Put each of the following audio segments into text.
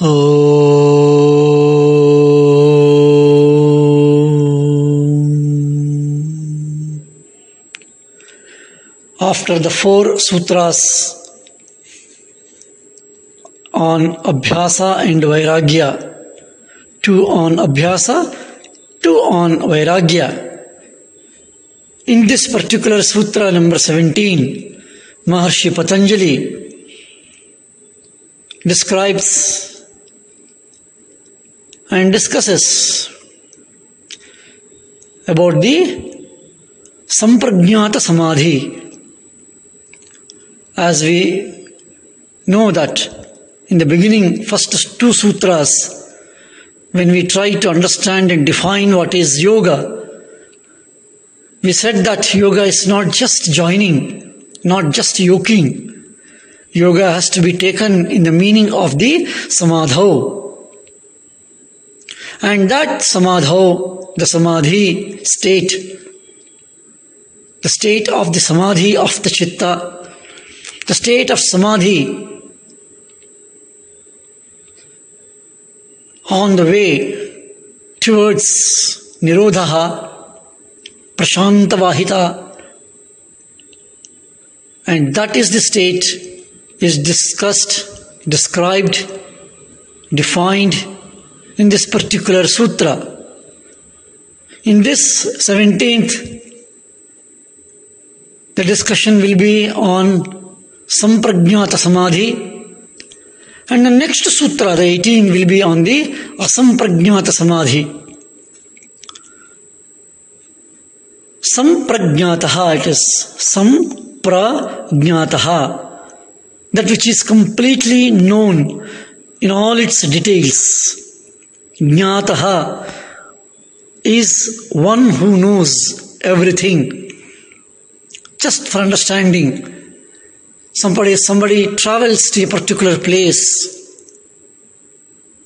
Om. After the four sutras on Abhyasa and Vairagya, two on Abhyasa, two on Vairagya. In this particular sutra number 17, Maharshi Patanjali describes and discusses about the Samprajnata Samadhi. As we know that in the beginning, first two sutras, when we try to understand and define what is yoga, we said that yoga is not just joining, not just yoking. Yoga has to be taken in the meaning of the samadho. And that samadho, the samadhi state, the state of the samadhi of the chitta, the state of samadhi on the way towards nirodha, prashantavahita, and that is the state is discussed, described, defined in this particular sutra. In this 17th, the discussion will be on Samprajnata Samadhi, and the next sutra, the 18, will be on the Asamprajnata Samadhi. Samprajnataha, it is Samprajnataha that which is completely known in all its details. Jnataha is one who knows everything. Just for understanding, somebody somebody travels to a particular place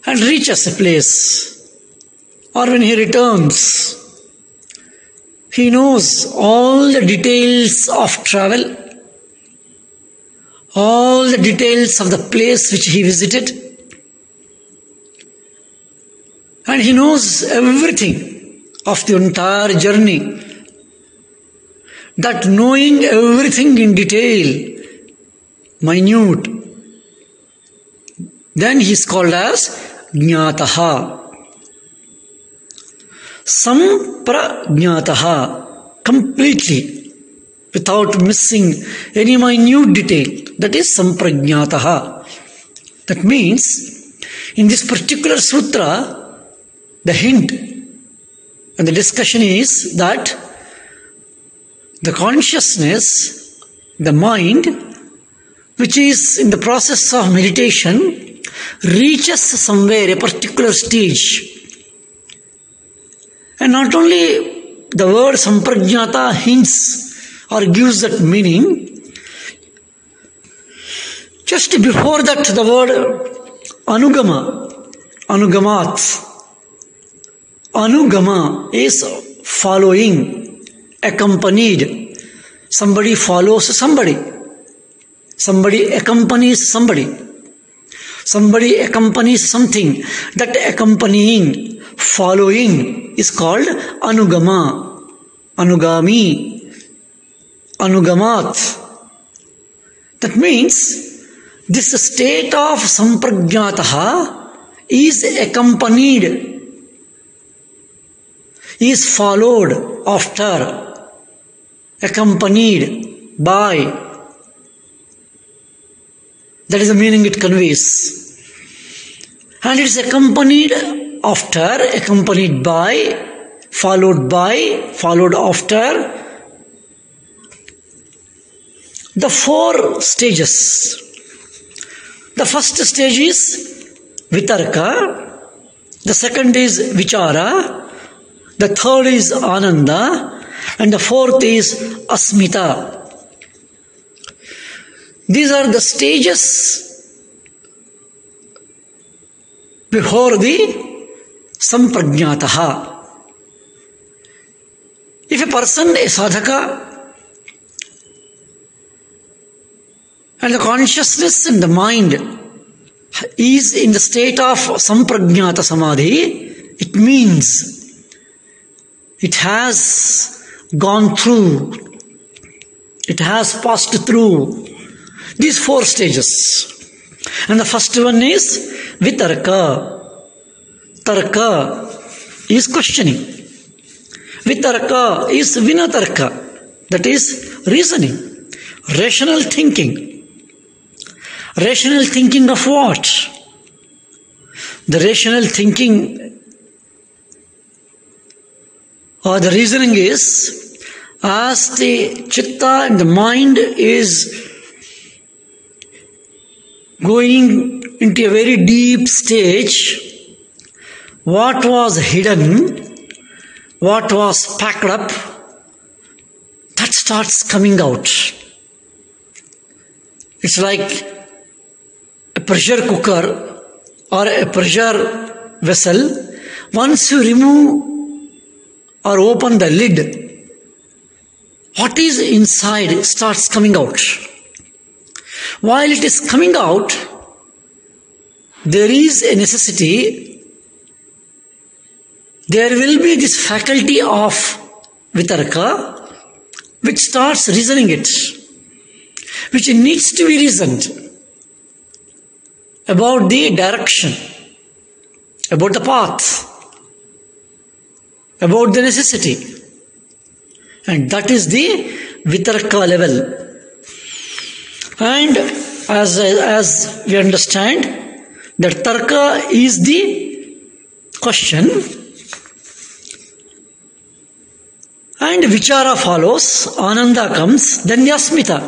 and reaches a place, or when he returns, he knows all the details of travel all the details of the place which he visited. And he knows everything of the entire journey. That knowing everything in detail, minute, then he is called as Jnataha. Samprajnataha, completely, without missing any minute detail. That is samprajnataha. That means, in this particular sutra, the hint and the discussion is that the consciousness, the mind, which is in the process of meditation, reaches somewhere a particular stage. And not only the word samprajnata hints or gives that meaning, just before that, the word anugama, anugamat, anugama is following, accompanied. Somebody follows somebody. Somebody accompanies somebody. Somebody accompanies something. That accompanying, following is called anugama, anugami, anugamat. That means this state of samprajnataha is accompanied, is followed after, accompanied by. That is the meaning it conveys. And it is accompanied after, accompanied by, followed by, followed after. The four stages the first stage is vitarka, the second is vichara, the third is ananda, and the fourth is asmita. These are the stages before the samprajnataha. If a person, a sadhaka, and the consciousness and the mind is in the state of samprajnata samadhi, it means it has gone through, it has passed through these four stages. And the first one is vitarka. Tarka is questioning. Vitarka is vinatarka, that is reasoning, rational thinking. Rational thinking of what? The rational thinking or the reasoning is as the chitta and the mind is going into a very deep stage, what was hidden, what was packed up, that starts coming out. It's like a pressure cooker or a pressure vessel. Once you remove or open the lid, what is inside starts coming out. While it is coming out, there is a necessity, there will be this faculty of vitarka which starts reasoning it, which needs to be reasoned about the direction, about the path, about the necessity. And that is the vitarka level. And as, as we understand, that tarka is the question and vichara follows, ananda comes, then the asmita.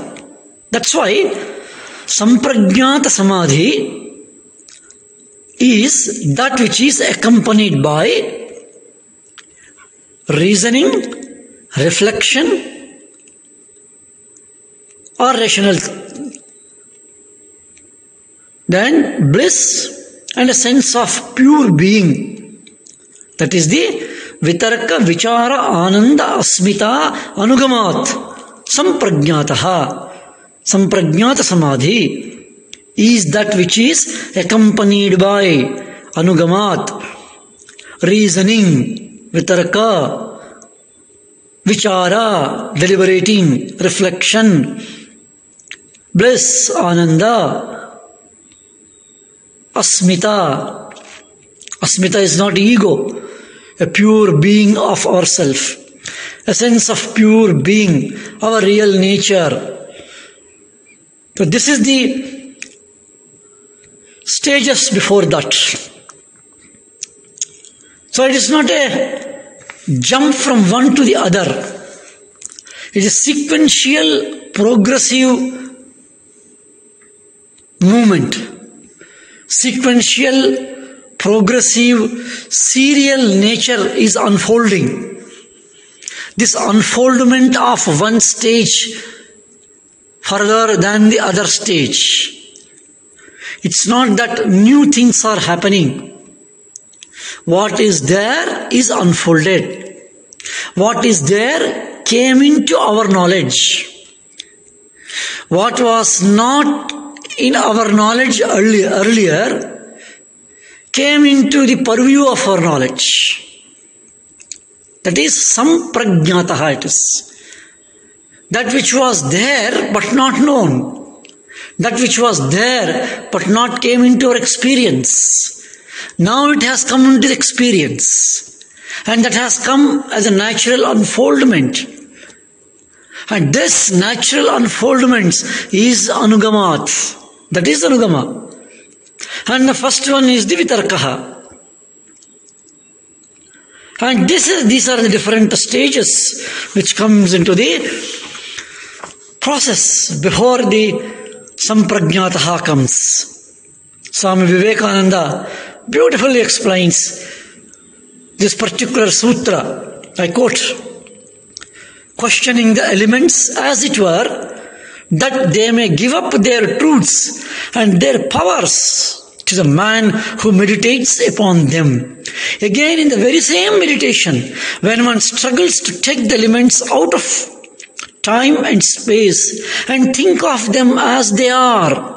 That's why samprajnata samadhi is that which is accompanied by reasoning reflection और rational then bliss and a sense of pure being that is the vitarka vichara ananda asmita anugamat samprajnata samprajnata samadhi is that which is accompanied by anugamat reasoning vitarka, vichara, deliberating, reflection, bliss, ananda, Asmita. Asmita is not ego, a pure being of ourself, a sense of pure being, our real nature. So this is the stages before that. So it is not a jump from one to the other. It is sequential, progressive movement sequential, progressive, serial nature is unfolding. This unfoldment of one stage further than the other stage. It's not that new things are happening. What is there is unfolded. What is there came into our knowledge. What was not in our knowledge earlier, came into the purview of our knowledge. That is some it is. That which was there but not known. That which was there but not came into our experience. Now it has come into experience. And that has come as a natural unfoldment. And this natural unfoldment is anugamat. That is Anugama. And the first one is the. And this is, these are the different stages which comes into the process before the Samprajnataha comes. Swami Vivekananda beautifully explains this particular sutra. I quote, questioning the elements as it were that they may give up their truths and their powers to the man who meditates upon them. Again, in the very same meditation, when one struggles to take the elements out of time and space and think of them as they are,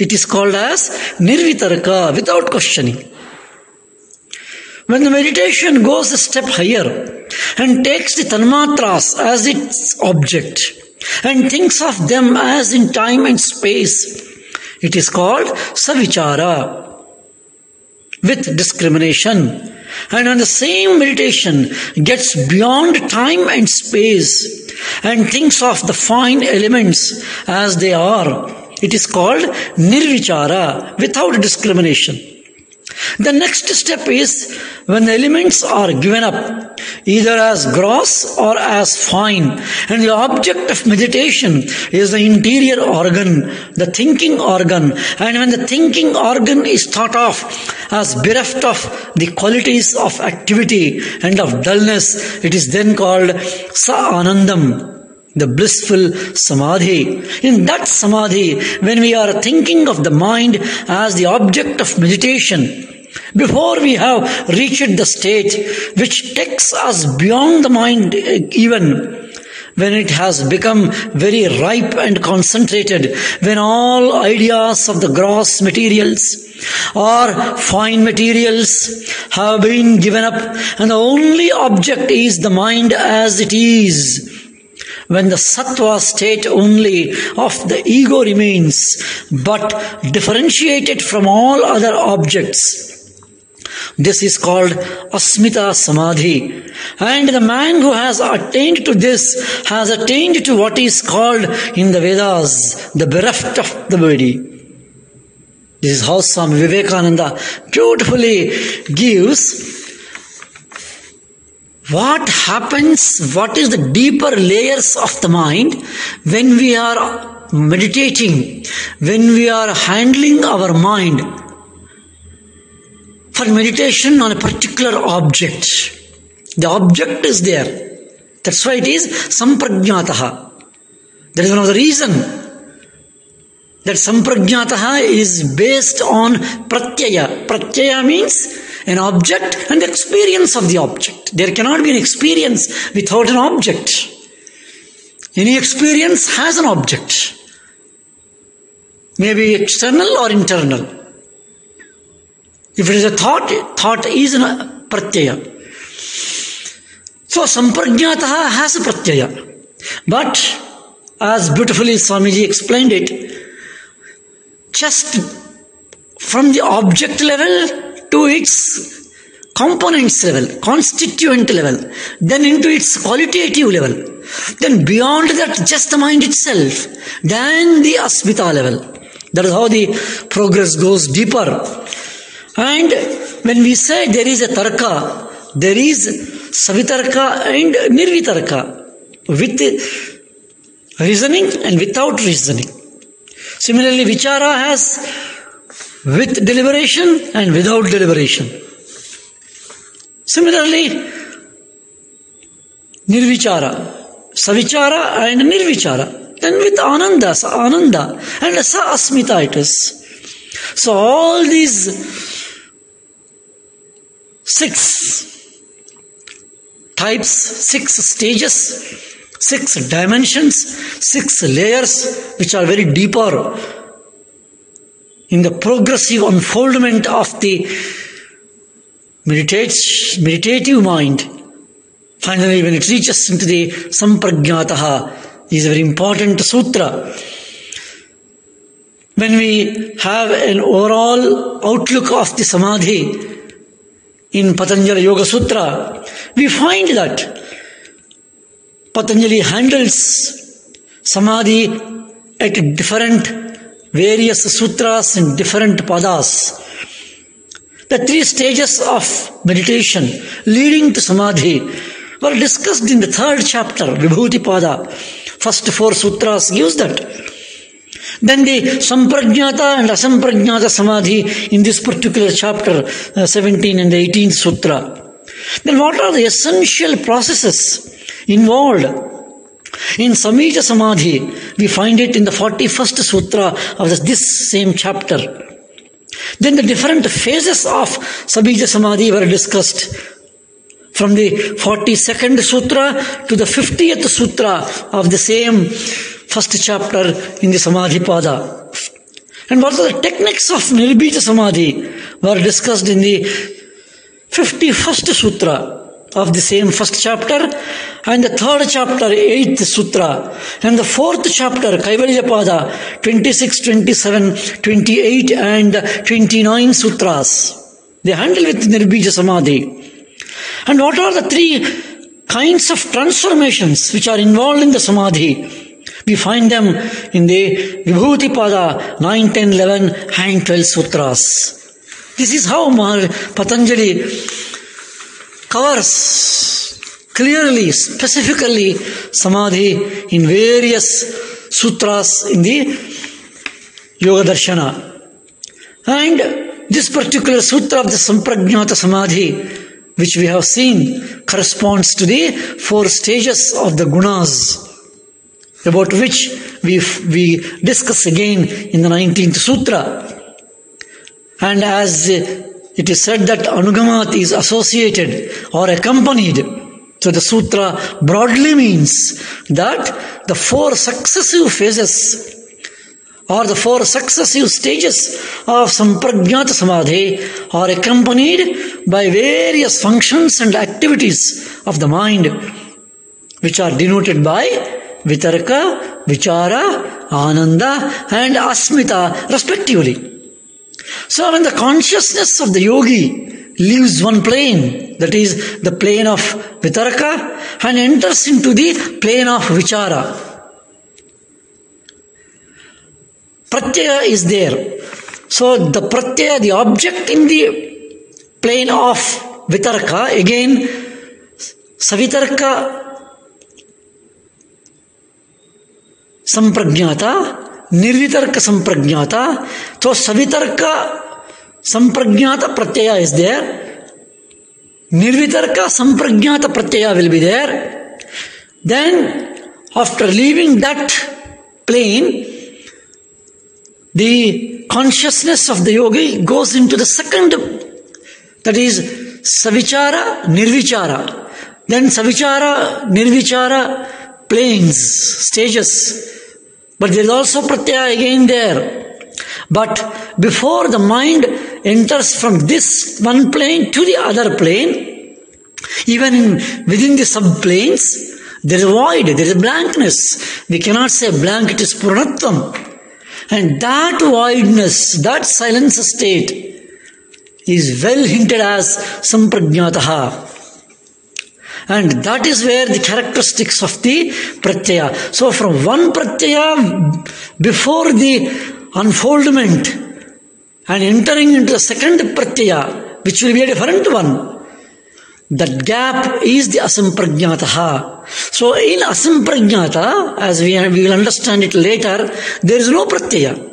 It is called as nirvitarka, without questioning. When the meditation goes a step higher and takes the tanmatras as its object and thinks of them as in time and space, it is called savichara with discrimination. And when the same meditation gets beyond time and space and thinks of the fine elements as they are, it is called nirvichara without discrimination. The next step is when the elements are given up, either as gross or as fine, and the object of meditation is the interior organ, the thinking organ, and when the thinking organ is thought of as bereft of the qualities of activity and of dullness, it is then called sa anandam, the blissful samadhi. In that samadhi, when we are thinking of the mind as the object of meditation, before we have reached the state which takes us beyond the mind, eh, even when it has become very ripe and concentrated, when all ideas of the gross materials or fine materials have been given up, and the only object is the mind as it is when the sattva state only of the ego remains, but differentiated from all other objects. This is called Asmita Samadhi. And the man who has attained to this has attained to what is called in the Vedas the bereft of the body. This is how Swami Vivekananda beautifully gives what happens, what is the deeper layers of the mind when we are meditating, when we are handling our mind for meditation on a particular object. The object is there. That's why it is samprajnataha. That is one of the reason that samprajnataha is based on pratyaya. Pratyaya means an object and the experience of the object. There cannot be an experience without an object. Any experience has an object. Maybe external or internal. If it is a thought, thought is a uh, pratyaya. So samprajnataha has a pratyaya. But as beautifully Swamiji explained it, just from the object level to its components level, constituent level, then into its qualitative level, then beyond that, just the mind itself, then the asmita level. That is how the progress goes deeper. And when we say there is a tarka, there is savitarka and nirvitarka with reasoning and without reasoning. Similarly, vichara has with deliberation and without deliberation. Similarly, nirvichara, savichara and nirvichara. Then with ananda, sa ananda and sa asmita it is. So all these six types, six stages, six dimensions, six layers, which are very deeper in the progressive unfoldment of the meditative mind. Finally, when it reaches into the Samprajnataha, is a very important sutra. When we have an overall outlook of the Samadhi, in Patanjali Yoga Sutra, we find that Patanjali handles samadhi at different various sutras and different padas. The three stages of meditation leading to samadhi were discussed in the third chapter, Vibhuti Pada. First four sutras gives that. Then the Samprajnata and Asamprajnata Samadhi in this particular chapter, uh, 17 and 18th Sutra. Then what are the essential processes involved in Sabija Samadhi? We find it in the 41st Sutra of this same chapter. Then the different phases of Sabija Samadhi were discussed from the 42nd Sutra to the 50th Sutra of the same first chapter in the Samadhi Pada. And what are the techniques of Nirbija Samadhi were discussed in the 51st Sutra of the same first chapter and the third chapter, 8th Sutra and the fourth chapter, Kaivalya Pada, 26, 27, 28 and 29 Sutras. They handle with Nirbija Samadhi. And what are the three kinds of transformations which are involved in the Samadhi? We find them in the Vibhuti Pada 9, 10, 11 and 12 Sutras. This is how Patanjali covers clearly, specifically Samadhi in various sutras in the Yoga Darshana. And this particular sutra of the Samprajnata Samadhi, which we have seen, corresponds to the four stages of the gunas, about which we, we discuss again in the 19th sutra. And as it is said that Anugamat is associated or accompanied. So the sutra broadly means that the four successive phases or the four successive stages of Samprajnata Samadhi are accompanied by various functions and activities of the mind, which are denoted by Vitarka, Vichara, Ananda, and Asmita, respectively. So when the consciousness of the yogi leaves one plane, that is the plane of Vitarka, and enters into the plane of Vichara. Pratyaya is there. So the Pratyaya, the object in the plane of Vitarka, again, Savitarka Samprajnata निर्वितर्क samprajnata तो savitarka samprajnata pratyaya is there nirvitarka samprajnata pratyaya will be there then after leaving that plane the consciousness of the Yogi goes in to the second that is savichara nirvichara then savichara nirvichara planes stages but there is also pratyaya again there. But before the mind enters from this one plane to the other plane, even in, within the subplanes, there is void, there is blankness. We cannot say blank, it is purnatvam. And that voidness, that silence state is well hinted as samprajnataha. And that is where the characteristics of the pratyaya. So from one pratyaya before the unfoldment and entering into the second pratyaya, which will be a different one, that gap is the asamprajnataha. So in asamprajnata, as we, we will understand it later, there is no pratyaya.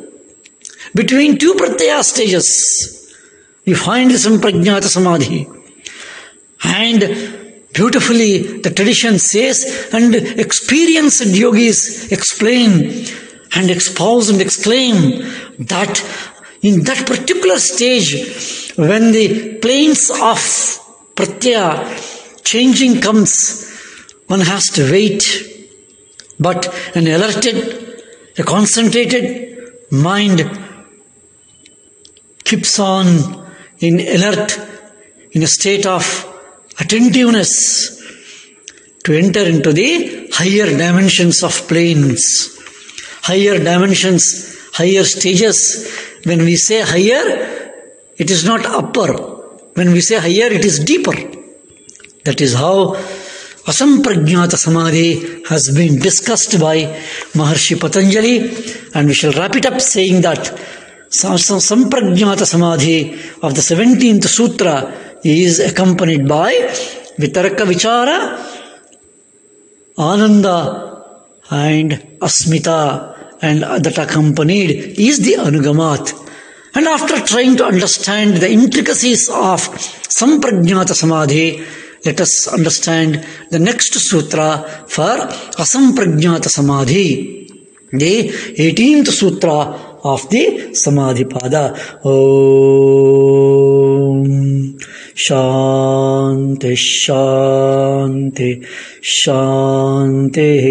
Between two pratyaya stages, we find the samprajnata samadhi. And Beautifully, the tradition says, and experienced yogis explain and espouse and exclaim that in that particular stage, when the planes of pratyaya changing comes, one has to wait. But an alerted, a concentrated mind keeps on in alert, in a state of attentiveness to enter into the higher dimensions of planes, higher dimensions, higher stages. When we say higher, it is not upper. When we say higher, it is deeper. That is how Asamprajnata Samadhi has been discussed by Maharshi Patanjali, and we shall wrap it up saying that Samprajnata Samadhi of the 17th Sutra is accompanied by Vitarka Vichara, Ananda, and Asmita, and that accompanied is the Anugamat. And after trying to understand the intricacies of Samprajnata Samadhi, let us understand the next sutra for Asamprajnata Samadhi. The 18th sutra of the Samadhi Pada. Om. Shanti shanti शान्तिः